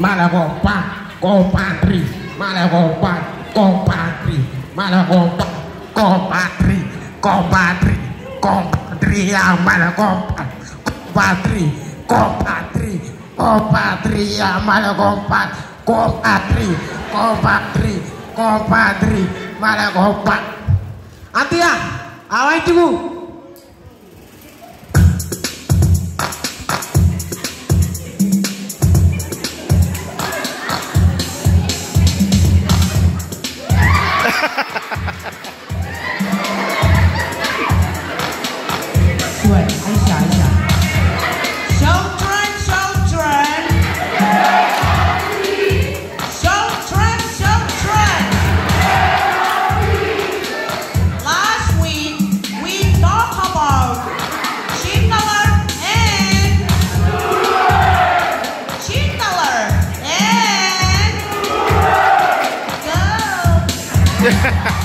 malah kompak kompatri malah kompak kompatri malah kompak kompatri kompatri kompatri yang malah kompak kompatri kompatri kompatri yang malah kompak kompatri kompatri kompatri malah kompak Antia, awal itu Yeah.